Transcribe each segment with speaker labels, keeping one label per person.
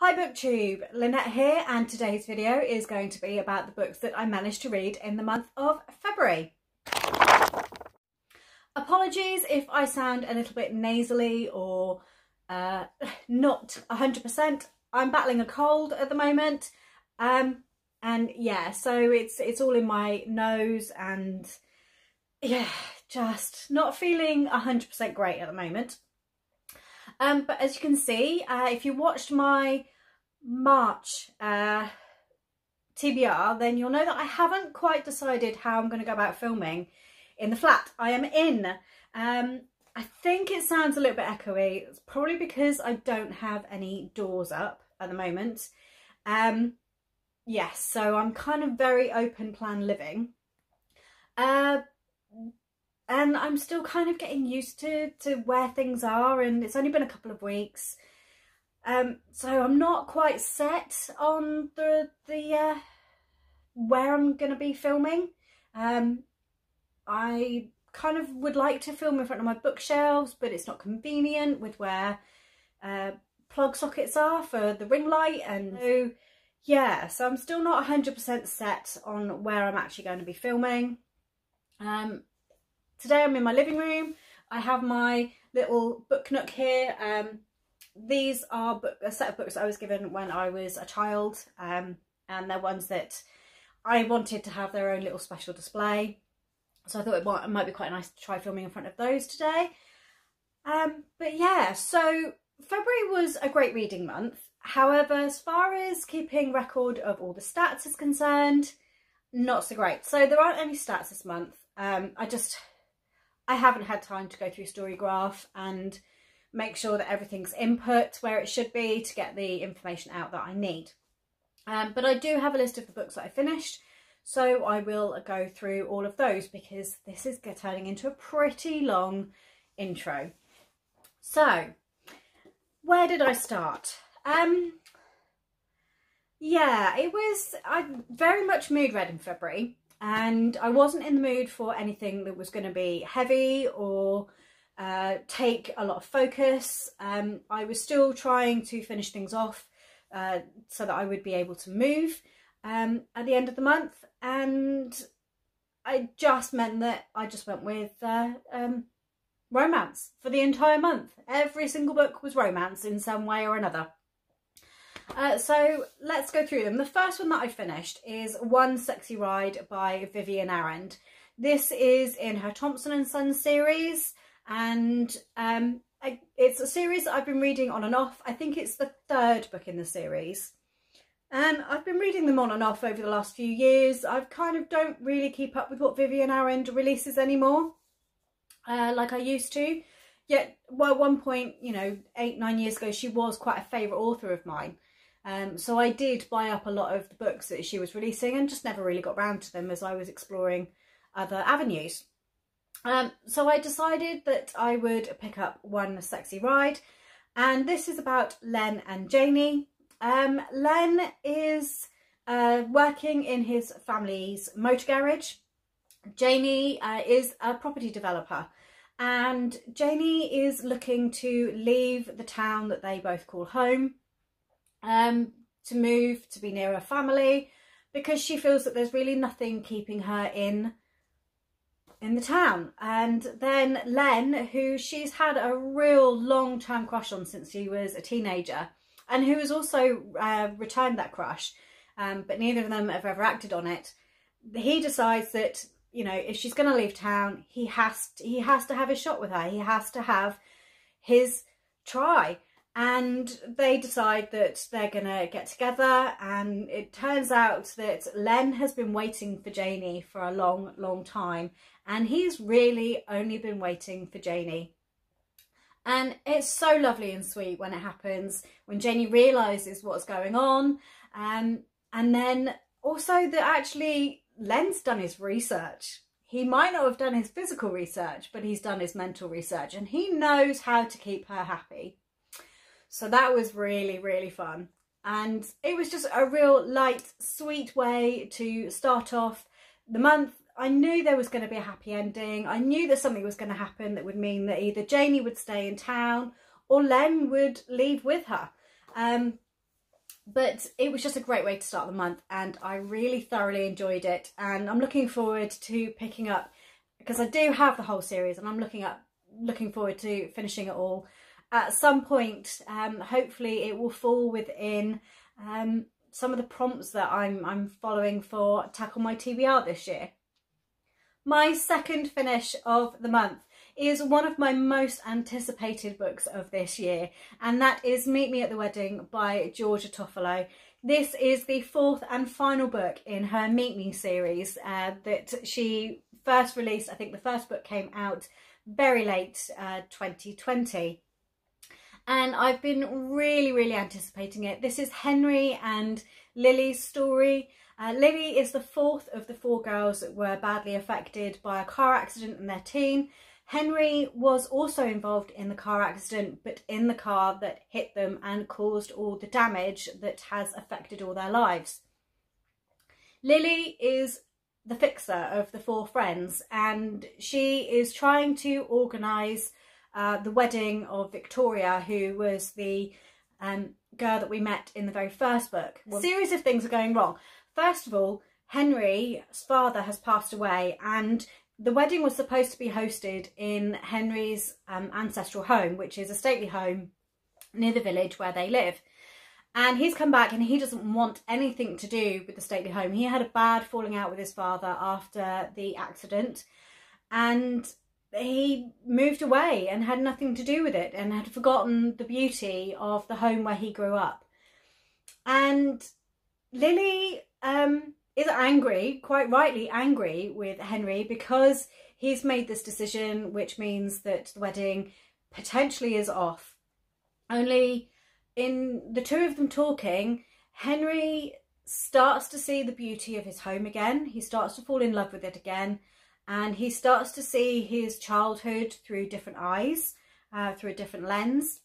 Speaker 1: Hi BookTube, Lynnette here and today's video is going to be about the books that I managed to read in the month of February. Apologies if I sound a little bit nasally or uh, not 100%. I'm battling a cold at the moment um, and yeah, so it's, it's all in my nose and yeah, just not feeling 100% great at the moment. Um, but as you can see, uh, if you watched my March uh, TBR, then you'll know that I haven't quite decided how I'm going to go about filming in the flat I am in. Um, I think it sounds a little bit echoey. It's probably because I don't have any doors up at the moment. Um, yes, so I'm kind of very open plan living. Uh, and I'm still kind of getting used to, to where things are and it's only been a couple of weeks. Um, so I'm not quite set on the, the uh, where I'm going to be filming. Um, I kind of would like to film in front of my bookshelves, but it's not convenient with where uh, plug sockets are for the ring light. And so, yeah, so I'm still not 100% set on where I'm actually going to be filming. Um, Today I'm in my living room. I have my little book nook here. Um, these are book, a set of books I was given when I was a child um, and they're ones that I wanted to have their own little special display. So I thought it might, it might be quite nice to try filming in front of those today. Um, but yeah, so February was a great reading month. However, as far as keeping record of all the stats is concerned, not so great. So there aren't any stats this month. Um, I just I haven't had time to go through Storygraph and make sure that everything's input where it should be to get the information out that I need. Um, but I do have a list of the books that I finished, so I will go through all of those because this is turning into a pretty long intro. So, where did I start? Um, yeah, it was I very much mood read in February and I wasn't in the mood for anything that was going to be heavy or uh, take a lot of focus. Um, I was still trying to finish things off uh, so that I would be able to move um, at the end of the month and I just meant that I just went with uh, um, romance for the entire month. Every single book was romance in some way or another. Uh, so let's go through them. The first one that I finished is One Sexy Ride by Vivian Arend. This is in her Thompson and Sons series and um, I, it's a series that I've been reading on and off. I think it's the third book in the series. And I've been reading them on and off over the last few years. I kind of don't really keep up with what Vivian Arend releases anymore, uh, like I used to. Yet, well, at one point, you know, eight, nine years ago, she was quite a favourite author of mine. Um, so I did buy up a lot of the books that she was releasing and just never really got round to them as I was exploring other avenues. Um, so I decided that I would pick up One Sexy Ride and this is about Len and Janie. Um, Len is uh, working in his family's motor garage. Janie uh, is a property developer and Janie is looking to leave the town that they both call home um, to move, to be near her family, because she feels that there's really nothing keeping her in in the town. And then Len, who she's had a real long-term crush on since she was a teenager, and who has also uh, returned that crush, um, but neither of them have ever acted on it. He decides that you know if she's going to leave town, he has to, he has to have a shot with her. He has to have his try and they decide that they're gonna get together and it turns out that Len has been waiting for Janie for a long long time and he's really only been waiting for Janie. And it's so lovely and sweet when it happens when Janie realizes what's going on um, and then also that actually Len's done his research. He might not have done his physical research but he's done his mental research and he knows how to keep her happy so that was really, really fun. And it was just a real light, sweet way to start off the month. I knew there was going to be a happy ending. I knew that something was going to happen that would mean that either Janie would stay in town or Len would leave with her. Um, but it was just a great way to start the month and I really thoroughly enjoyed it and I'm looking forward to picking up because I do have the whole series and I'm looking up looking forward to finishing it all at some point um, hopefully it will fall within um, some of the prompts that I'm, I'm following for Tackle My TBR this year. My second finish of the month is one of my most anticipated books of this year, and that is Meet Me at the Wedding by Georgia Toffolo. This is the fourth and final book in her Meet Me series uh, that she first released. I think the first book came out very late uh, 2020. And I've been really, really anticipating it. This is Henry and Lily's story. Uh, Lily is the fourth of the four girls that were badly affected by a car accident in their teen. Henry was also involved in the car accident, but in the car that hit them and caused all the damage that has affected all their lives. Lily is the fixer of the four friends and she is trying to organise uh, the wedding of Victoria, who was the um, girl that we met in the very first book. A series of things are going wrong. First of all, Henry's father has passed away and the wedding was supposed to be hosted in Henry's um, ancestral home, which is a stately home near the village where they live. And he's come back and he doesn't want anything to do with the stately home. He had a bad falling out with his father after the accident and he moved away and had nothing to do with it and had forgotten the beauty of the home where he grew up. And Lily um, is angry, quite rightly angry with Henry because he's made this decision, which means that the wedding potentially is off. Only in the two of them talking, Henry starts to see the beauty of his home again. He starts to fall in love with it again. And he starts to see his childhood through different eyes, uh, through a different lens.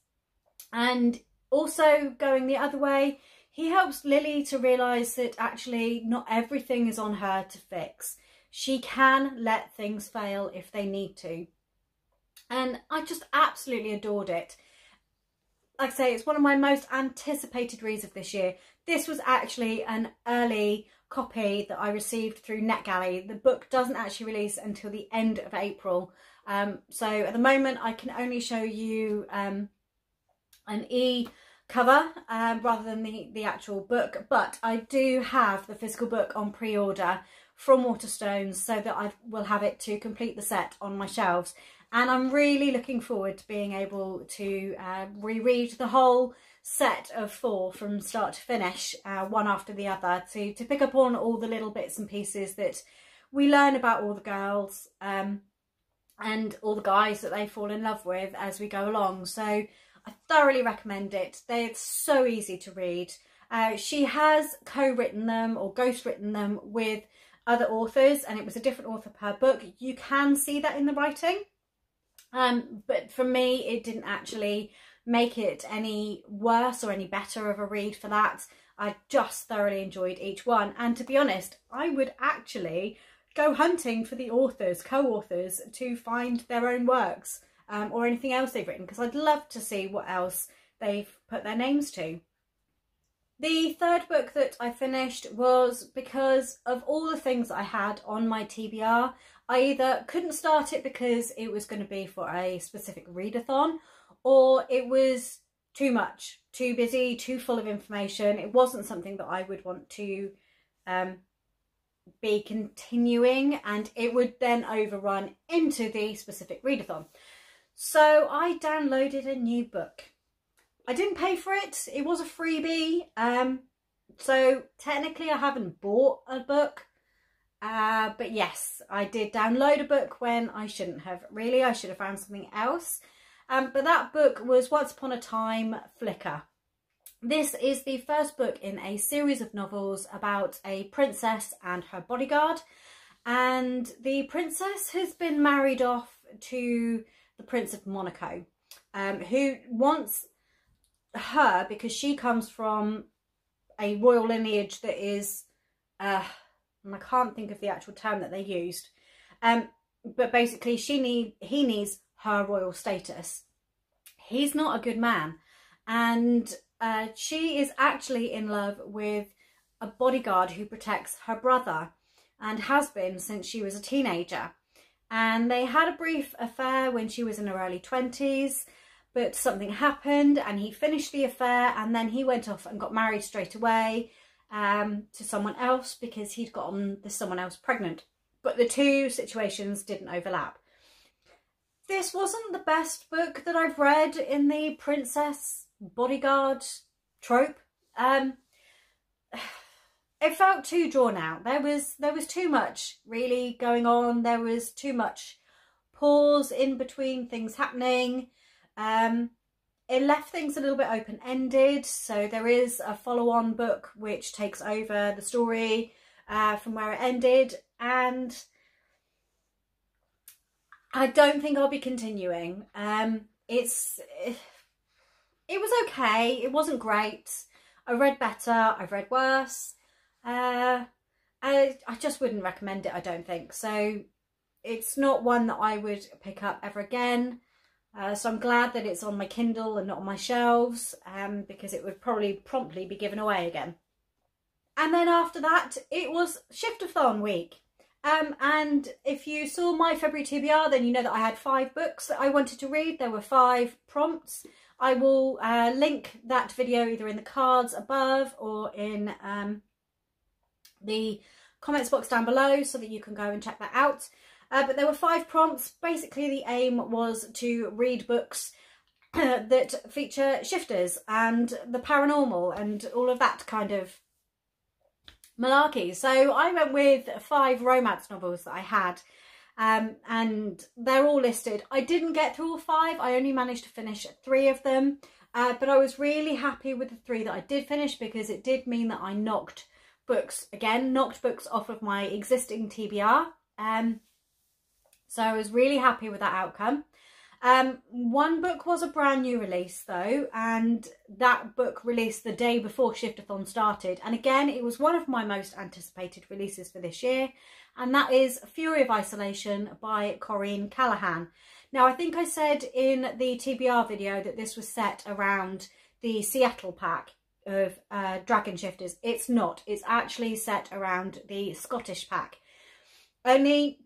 Speaker 1: And also going the other way, he helps Lily to realise that actually not everything is on her to fix. She can let things fail if they need to. And I just absolutely adored it. Like I say, it's one of my most anticipated reads of this year. This was actually an early copy that I received through NetGalley. The book doesn't actually release until the end of April. Um, so at the moment I can only show you um, an e cover um, rather than the, the actual book. But I do have the physical book on pre-order from Waterstones so that I will have it to complete the set on my shelves. And I'm really looking forward to being able to uh, reread the whole set of four from start to finish, uh, one after the other, to, to pick up on all the little bits and pieces that we learn about all the girls um, and all the guys that they fall in love with as we go along. So I thoroughly recommend it. They're so easy to read. Uh, she has co-written them or ghost-written them with other authors and it was a different author per book. You can see that in the writing. Um, but for me, it didn't actually make it any worse or any better of a read for that. I just thoroughly enjoyed each one. And to be honest, I would actually go hunting for the authors, co-authors, to find their own works um, or anything else they've written because I'd love to see what else they've put their names to. The third book that I finished was because of all the things I had on my TBR. I either couldn't start it because it was going to be for a specific readathon or it was too much, too busy, too full of information. It wasn't something that I would want to um, be continuing and it would then overrun into the specific readathon. So I downloaded a new book. I didn't pay for it. It was a freebie. Um, so technically I haven't bought a book. Uh, but yes, I did download a book when I shouldn't have. Really, I should have found something else. Um, but that book was Once Upon a Time Flicker. This is the first book in a series of novels about a princess and her bodyguard. And the princess has been married off to the Prince of Monaco, um, who wants her because she comes from a royal lineage that is, uh, and I can't think of the actual term that they used, um, but basically she need he needs her royal status. He's not a good man, and uh, she is actually in love with a bodyguard who protects her brother and has been since she was a teenager. And they had a brief affair when she was in her early 20s, but something happened and he finished the affair and then he went off and got married straight away um, to someone else because he'd gotten this someone else pregnant. But the two situations didn't overlap. This wasn't the best book that I've read in the princess bodyguard trope. Um, it felt too drawn out. There was there was too much really going on. There was too much pause in between things happening. Um, it left things a little bit open-ended. So there is a follow-on book which takes over the story uh, from where it ended. And I don't think I'll be continuing. Um, it's... It, was okay. It wasn't great. I read better. I've read worse. Uh, I, I just wouldn't recommend it, I don't think. So it's not one that I would pick up ever again. Uh, so I'm glad that it's on my Kindle and not on my shelves um, because it would probably promptly be given away again. And then after that, it was Shiftathon week. Um, and if you saw my February TBR, then you know that I had five books that I wanted to read. There were five prompts. I will uh, link that video either in the cards above or in um, the comments box down below so that you can go and check that out. Uh, but there were five prompts. Basically, the aim was to read books that feature shifters and the paranormal and all of that kind of malarkey. So I went with five romance novels that I had um, and they're all listed. I didn't get through all five. I only managed to finish three of them. Uh, but I was really happy with the three that I did finish because it did mean that I knocked books, again, knocked books off of my existing TBR. Um, so I was really happy with that outcome. Um, one book was a brand new release though, and that book released the day before Shiftathon started. And again, it was one of my most anticipated releases for this year, and that is Fury of Isolation by Corinne Callahan. Now, I think I said in the TBR video that this was set around the Seattle pack of uh, Dragon Shifters. It's not. It's actually set around the Scottish pack. Only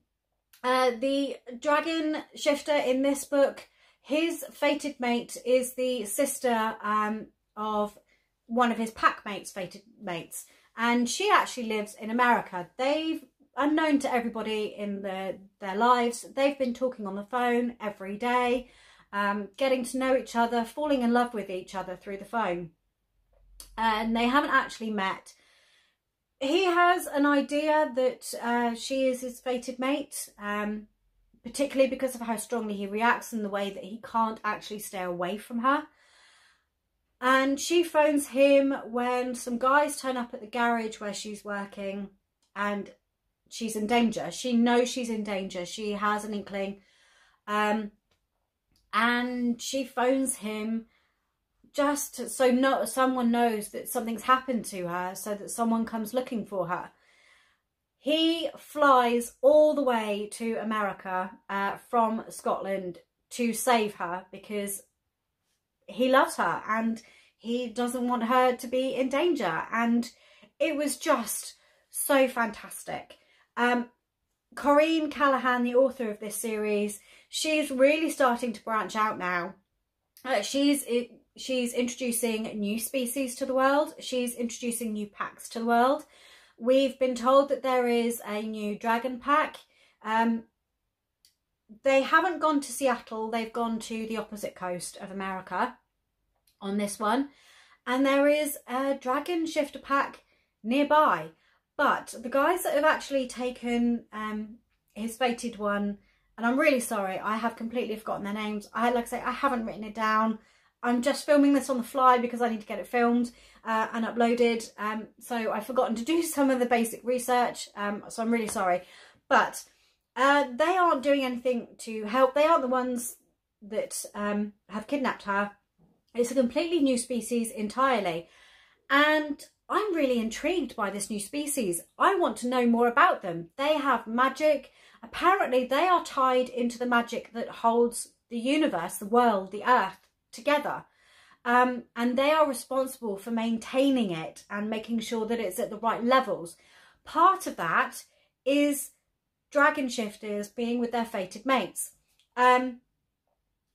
Speaker 1: uh, the dragon shifter in this book, his fated mate is the sister um, of one of his pack mates' fated mates. And she actually lives in America. They've, unknown to everybody in the, their lives, they've been talking on the phone every day, um, getting to know each other, falling in love with each other through the phone. And they haven't actually met he has an idea that uh, she is his fated mate, um, particularly because of how strongly he reacts and the way that he can't actually stay away from her. And she phones him when some guys turn up at the garage where she's working and she's in danger. She knows she's in danger. She has an inkling. Um, and she phones him just so no, someone knows that something's happened to her so that someone comes looking for her. He flies all the way to America uh, from Scotland to save her because he loves her and he doesn't want her to be in danger. And it was just so fantastic. Um, Callahan, the author of this series, she's really starting to branch out now. Uh, she's it, she's introducing new species to the world. She's introducing new packs to the world. We've been told that there is a new dragon pack. Um, they haven't gone to Seattle. They've gone to the opposite coast of America on this one. And there is a dragon shifter pack nearby. But the guys that have actually taken um, his fated one, and I'm really sorry, I have completely forgotten their names. I Like I say, I haven't written it down. I'm just filming this on the fly because I need to get it filmed uh, and uploaded. Um, so I've forgotten to do some of the basic research. Um, so I'm really sorry. But uh, they aren't doing anything to help. They aren't the ones that um, have kidnapped her. It's a completely new species entirely. And I'm really intrigued by this new species. I want to know more about them. They have magic. Apparently they are tied into the magic that holds the universe, the world, the earth together. Um, and they are responsible for maintaining it and making sure that it's at the right levels. Part of that is dragon shifters being with their fated mates. Um,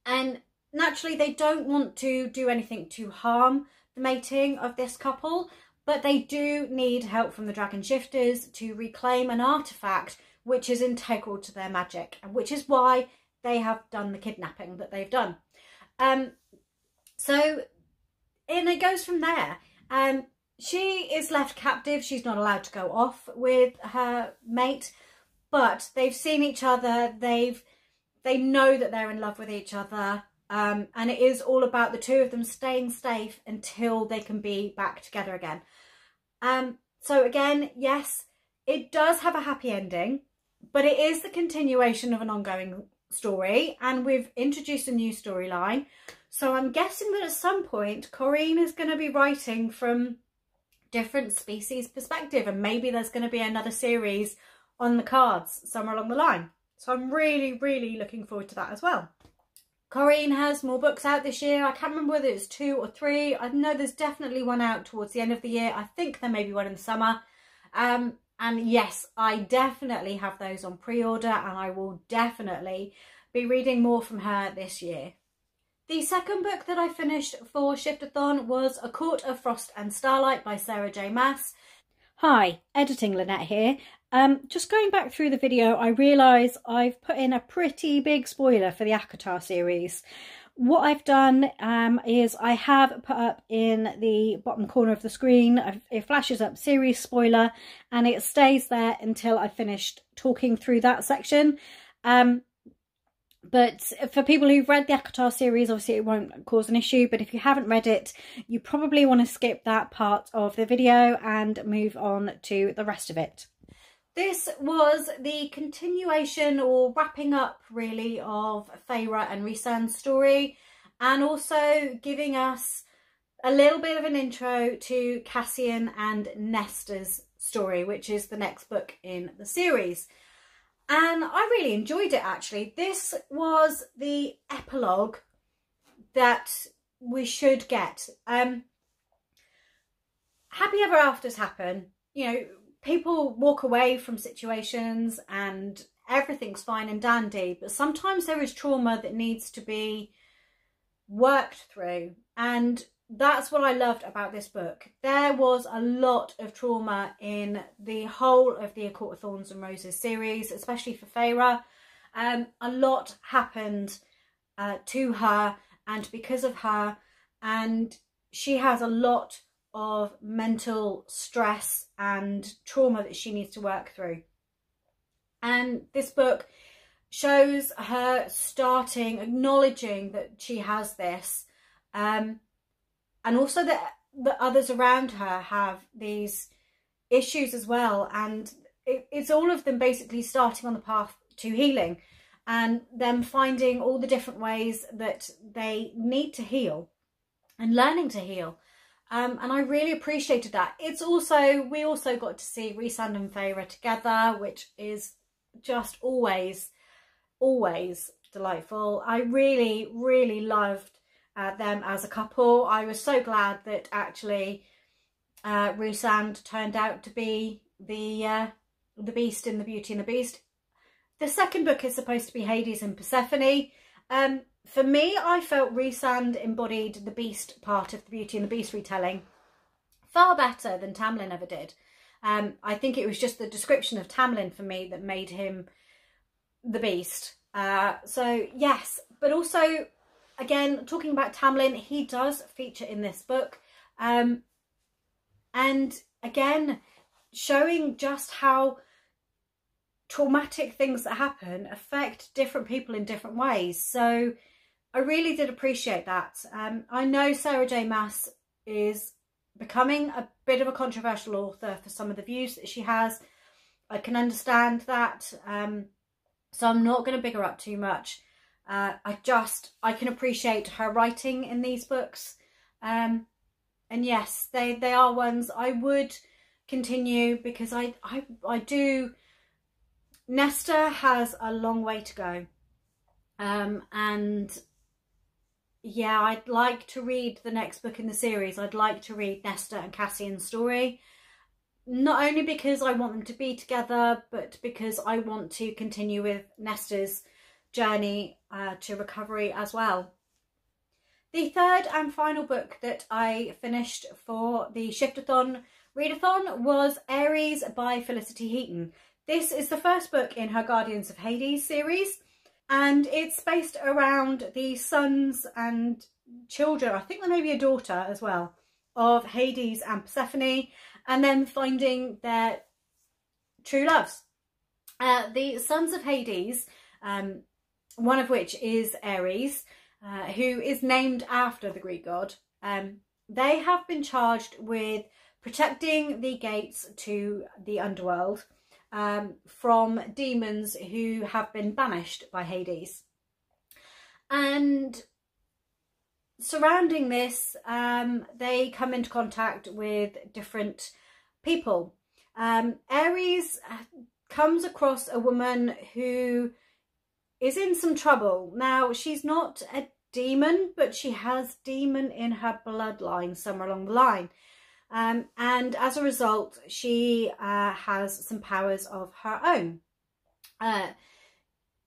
Speaker 1: and naturally, they don't want to do anything to harm the mating of this couple, but they do need help from the dragon shifters to reclaim an artifact which is integral to their magic, and which is why they have done the kidnapping that they've done. Um, so, and it goes from there. Um, she is left captive. She's not allowed to go off with her mate, but they've seen each other. They've they know that they're in love with each other. Um, and it is all about the two of them staying safe until they can be back together again. Um, so again, yes, it does have a happy ending, but it is the continuation of an ongoing story and we've introduced a new storyline. So I'm guessing that at some point Corinne is going to be writing from different species perspective and maybe there's going to be another series on the cards somewhere along the line. So I'm really, really looking forward to that as well. Corinne has more books out this year. I can't remember whether it's two or three. I know there's definitely one out towards the end of the year. I think there may be one in the summer. Um, and yes, I definitely have those on pre-order and I will definitely be reading more from her this year. The second book that I finished for Shiftathon was A Court of Frost and Starlight by Sarah J Maas. Hi, Editing Lynnette here. Um, just going back through the video, I realise I've put in a pretty big spoiler for the ACOTAR series. What I've done um, is I have put up in the bottom corner of the screen, it flashes up series spoiler and it stays there until I've finished talking through that section. Um, but for people who've read the ACOTAR series, obviously it won't cause an issue. But if you haven't read it, you probably want to skip that part of the video and move on to the rest of it. This was the continuation or wrapping up really of Feyre and Rhysand's story and also giving us a little bit of an intro to Cassian and Nesta's story, which is the next book in the series. And I really enjoyed it actually. This was the epilogue that we should get. Um, happy ever afters happen. You know, people walk away from situations and everything's fine and dandy, but sometimes there is trauma that needs to be worked through. And that's what I loved about this book. There was a lot of trauma in the whole of the A Court of Thorns and Roses series, especially for Feyre. Um, a lot happened uh, to her and because of her, and she has a lot of mental stress and trauma that she needs to work through. And this book shows her starting, acknowledging that she has this, um, and also that the others around her have these issues as well. And it, it's all of them basically starting on the path to healing and them finding all the different ways that they need to heal and learning to heal. Um, and I really appreciated that. It's also, we also got to see Rhysand and Feyre together, which is just always, always delightful. I really, really loved uh, them as a couple. I was so glad that actually uh, Rhysand turned out to be the uh, the Beast in the Beauty and the Beast. The second book is supposed to be Hades and Persephone. Um, for me, I felt Rhysand embodied the beast part of the Beauty and the Beast retelling far better than Tamlin ever did. Um, I think it was just the description of Tamlin for me that made him the beast. Uh, so yes, but also, again, talking about Tamlin, he does feature in this book. Um, and again, showing just how traumatic things that happen affect different people in different ways. So I really did appreciate that. Um, I know Sarah J Maas is becoming a bit of a controversial author for some of the views that she has. I can understand that. Um, so I'm not going to big her up too much. Uh, I just, I can appreciate her writing in these books. Um, and yes, they, they are ones I would continue because I, I, I do, Nesta has a long way to go. Um, and yeah, I'd like to read the next book in the series. I'd like to read Nesta and Cassian's story. Not only because I want them to be together, but because I want to continue with Nesta's journey uh, to recovery as well. The third and final book that I finished for the Shiftathon readathon was Ares by Felicity Heaton. This is the first book in her Guardians of Hades series and it's based around the sons and children, I think there may be a daughter as well, of Hades and Persephone, and then finding their true loves. Uh, the sons of Hades, um, one of which is Ares, uh, who is named after the Greek god, um, they have been charged with protecting the gates to the underworld um, from demons who have been banished by Hades. And surrounding this, um, they come into contact with different people. Um, Ares comes across a woman who is in some trouble. Now, she's not a demon, but she has demon in her bloodline somewhere along the line. Um, and as a result, she uh, has some powers of her own. Uh,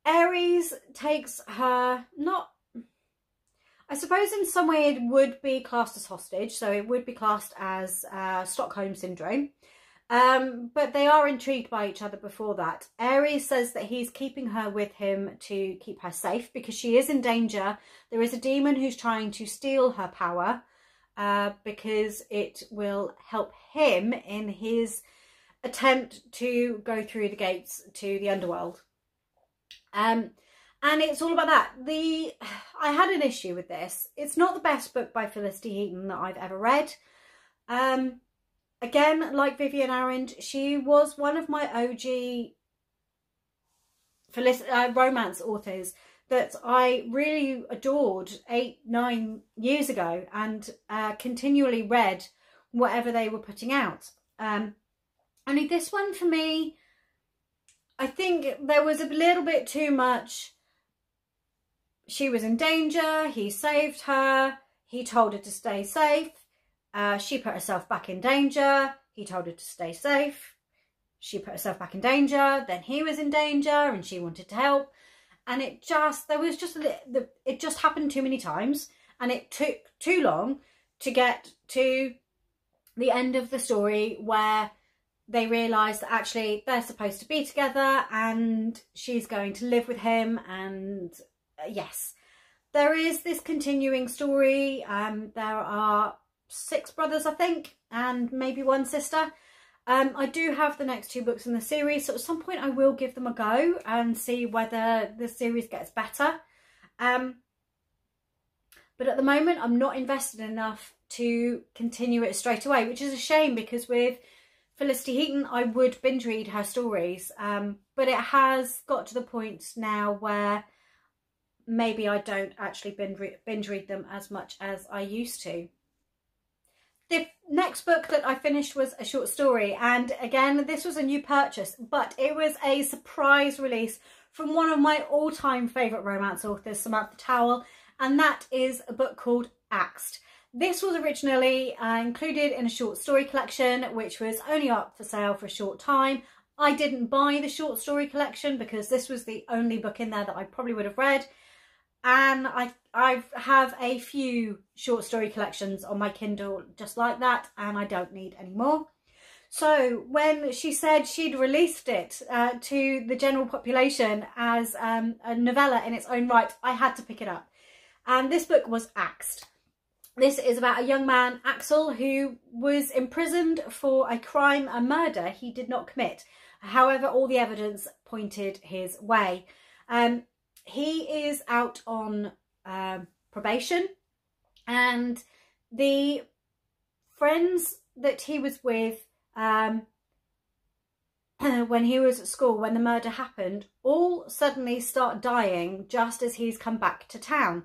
Speaker 1: Ares takes her, not, I suppose in some way it would be classed as hostage, so it would be classed as uh, Stockholm Syndrome. Um, but they are intrigued by each other before that. Ares says that he's keeping her with him to keep her safe because she is in danger. There is a demon who's trying to steal her power uh, because it will help him in his attempt to go through the gates to the underworld. Um, and it's all about that. The I had an issue with this. It's not the best book by Felicity Heaton that I've ever read. Um, again, like Vivian Arend, she was one of my OG Felic- uh, romance authors that I really adored eight, nine years ago and uh, continually read whatever they were putting out. Um, only this one for me, I think there was a little bit too much. She was in danger, he saved her, he told her to stay safe, uh, she put herself back in danger, he told her to stay safe, she put herself back in danger, then he was in danger and she wanted to help. And it just there was just a the it just happened too many times and it took too long to get to the end of the story where they realise that actually they're supposed to be together and she's going to live with him and uh, yes. There is this continuing story. Um there are six brothers i think and maybe one sister um, I do have the next two books in the series, so at some point I will give them a go and see whether the series gets better. Um, but at the moment, I'm not invested enough to continue it straight away, which is a shame because with Felicity Heaton, I would binge read her stories. Um, but it has got to the point now where maybe I don't actually binge, binge read them as much as I used to. The next book that I finished was a short story and again this was a new purchase but it was a surprise release from one of my all-time favourite romance authors Samantha Towle and that is a book called Axed. This was originally uh, included in a short story collection which was only up for sale for a short time. I didn't buy the short story collection because this was the only book in there that I probably would have read and I I have a few short story collections on my Kindle just like that and I don't need any more. So when she said she'd released it uh, to the general population as um, a novella in its own right, I had to pick it up. And this book was Axed. This is about a young man, Axel, who was imprisoned for a crime, a murder he did not commit. However, all the evidence pointed his way. Um, he is out on um, probation and the friends that he was with um, when he was at school, when the murder happened, all suddenly start dying just as he's come back to town.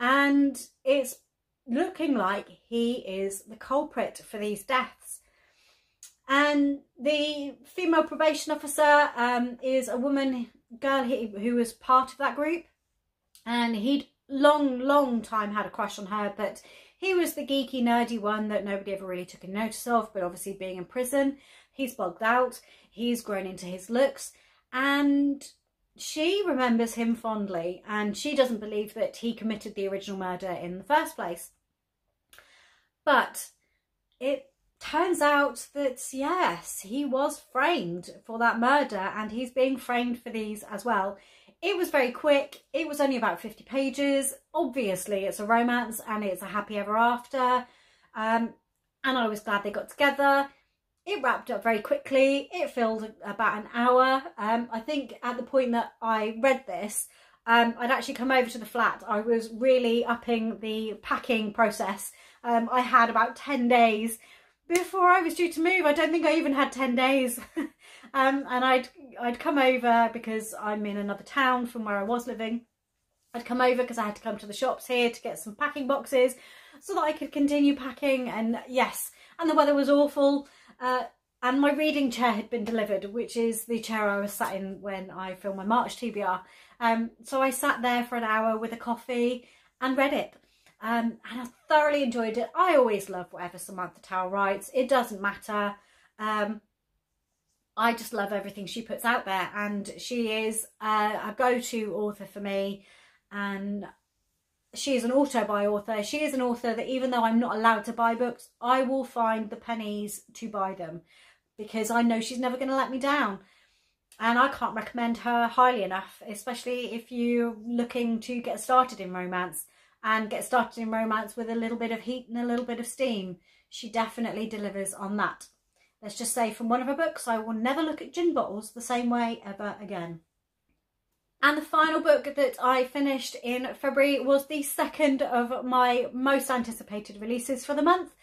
Speaker 1: And it's looking like he is the culprit for these deaths. And the female probation officer um, is a woman girl he, who was part of that group and he'd long, long time had a crush on her, but he was the geeky, nerdy one that nobody ever really took a notice of, but obviously being in prison, he's bugged out, he's grown into his looks, and she remembers him fondly, and she doesn't believe that he committed the original murder in the first place. But it turns out that yes, he was framed for that murder and he's being framed for these as well. It was very quick. It was only about 50 pages. Obviously, it's a romance and it's a happy ever after. Um, and I was glad they got together. It wrapped up very quickly. It filled about an hour. Um, I think at the point that I read this, um, I'd actually come over to the flat. I was really upping the packing process. Um, I had about 10 days before I was due to move. I don't think I even had 10 days. um, and I'd, I'd come over because I'm in another town from where I was living. I'd come over because I had to come to the shops here to get some packing boxes so that I could continue packing. And yes, and the weather was awful. Uh, and my reading chair had been delivered, which is the chair I was sat in when I filmed my March TBR. Um, so I sat there for an hour with a coffee and read it. Um, and I thoroughly enjoyed it. I always love whatever Samantha Towle writes. It doesn't matter. Um, I just love everything she puts out there and she is uh, a go-to author for me and she is an auto-buy author. She is an author that even though I'm not allowed to buy books, I will find the pennies to buy them because I know she's never going to let me down. And I can't recommend her highly enough, especially if you're looking to get started in romance and get started in romance with a little bit of heat and a little bit of steam. She definitely delivers on that. Let's just say from one of her books, I will never look at gin bottles the same way ever again. And the final book that I finished in February was the second of my most anticipated releases for the month.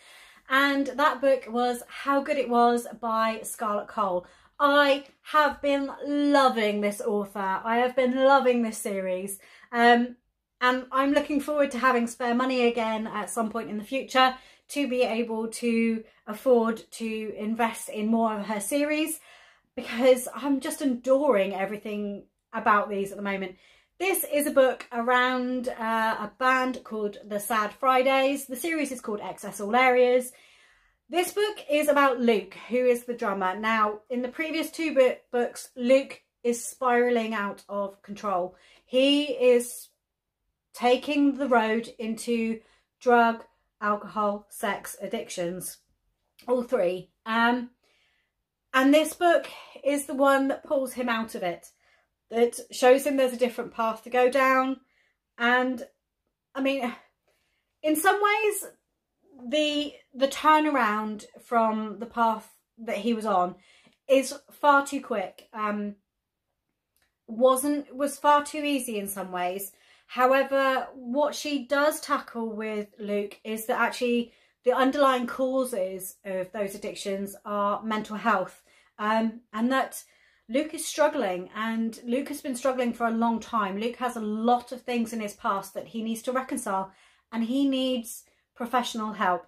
Speaker 1: And that book was How Good It Was by Scarlett Cole. I have been loving this author. I have been loving this series. Um, and I'm looking forward to having spare money again at some point in the future to be able to afford to invest in more of her series because I'm just adoring everything about these at the moment. This is a book around uh, a band called The Sad Fridays. The series is called Excess All Areas. This book is about Luke, who is the drummer. Now, in the previous two books, Luke is spiraling out of control. He is taking the road into drug, alcohol, sex addictions, all three. Um, and this book is the one that pulls him out of it, that shows him there's a different path to go down. And I mean, in some ways, the the turnaround from the path that he was on is far too quick. Um, wasn't was far too easy in some ways However, what she does tackle with Luke is that actually the underlying causes of those addictions are mental health um, and that Luke is struggling and Luke has been struggling for a long time. Luke has a lot of things in his past that he needs to reconcile and he needs professional help.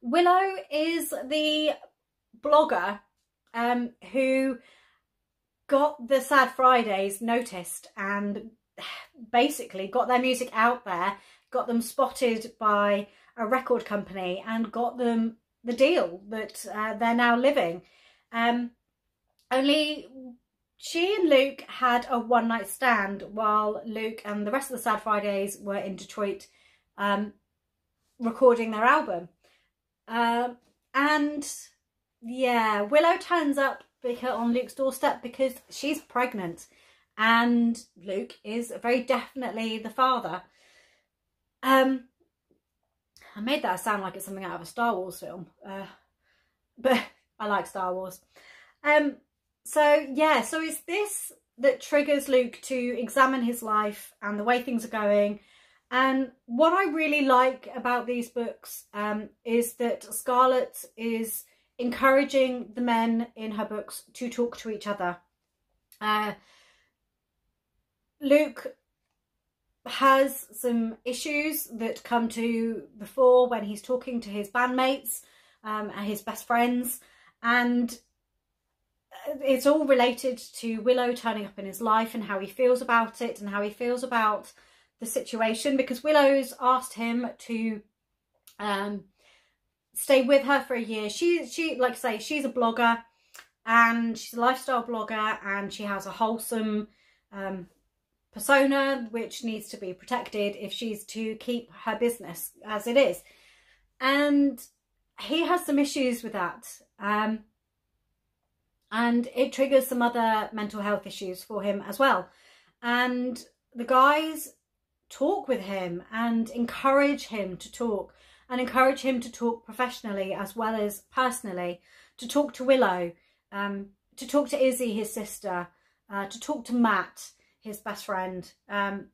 Speaker 1: Willow is the blogger um, who got the Sad Fridays noticed and basically got their music out there, got them spotted by a record company and got them the deal that uh, they're now living. Um, only she and Luke had a one night stand while Luke and the rest of the Sad Fridays were in Detroit um, recording their album. Uh, and yeah, Willow turns up on Luke's doorstep because she's pregnant and Luke is very definitely the father. Um, I made that sound like it's something out of a Star Wars film, uh, but I like Star Wars. Um, so yeah, so it's this that triggers Luke to examine his life and the way things are going. And what I really like about these books um, is that Scarlett is encouraging the men in her books to talk to each other. Uh, Luke has some issues that come to the fore when he's talking to his bandmates um, and his best friends and it's all related to Willow turning up in his life and how he feels about it and how he feels about the situation because Willow's asked him to um, stay with her for a year. She, she, like I say, she's a blogger and she's a lifestyle blogger and she has a wholesome um, persona which needs to be protected if she's to keep her business as it is. And he has some issues with that. Um, and it triggers some other mental health issues for him as well. And the guys talk with him and encourage him to talk and encourage him to talk professionally as well as personally, to talk to Willow, um, to talk to Izzy, his sister, uh, to talk to Matt, his best friend, um,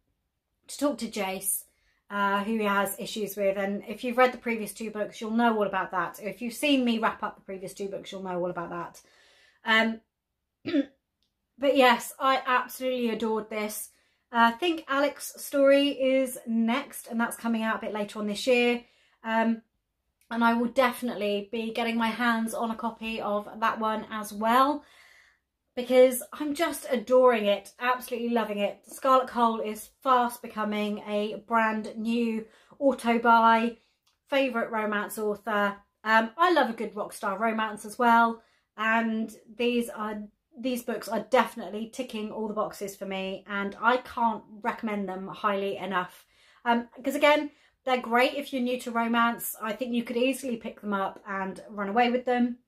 Speaker 1: to talk to Jace, uh, who he has issues with. And if you've read the previous two books, you'll know all about that. If you've seen me wrap up the previous two books, you'll know all about that. Um, but yes, I absolutely adored this. Uh, I think Alex's story is next, and that's coming out a bit later on this year. Um, and I will definitely be getting my hands on a copy of that one as well because I'm just adoring it, absolutely loving it. Scarlett Cole is fast becoming a brand new auto-buy, favourite romance author. Um, I love a good rock star romance as well and these are these books are definitely ticking all the boxes for me and I can't recommend them highly enough because um, again they're great if you're new to romance I think you could easily pick them up and run away with them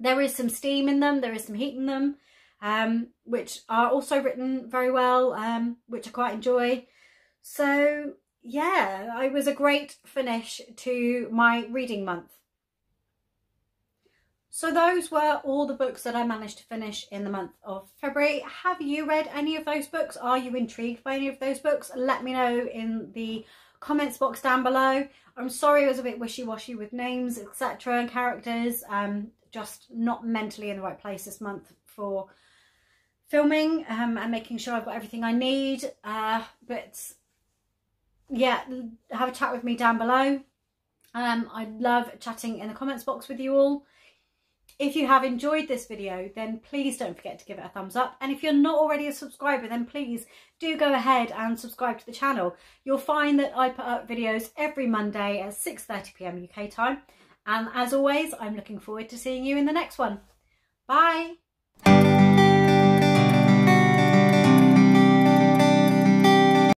Speaker 1: there is some steam in them there is some heat in them um, which are also written very well, um, which I quite enjoy. So yeah, it was a great finish to my reading month. So those were all the books that I managed to finish in the month of February. Have you read any of those books? Are you intrigued by any of those books? Let me know in the comments box down below. I'm sorry I was a bit wishy-washy with names, etc. and characters. Um, just not mentally in the right place this month for filming um, and making sure I've got everything I need. Uh, but yeah, have a chat with me down below. Um, I love chatting in the comments box with you all. If you have enjoyed this video, then please don't forget to give it a thumbs up. And if you're not already a subscriber, then please do go ahead and subscribe to the channel. You'll find that I put up videos every Monday at 6.30pm UK time. And as always, I'm looking forward to seeing you in the next one. Bye!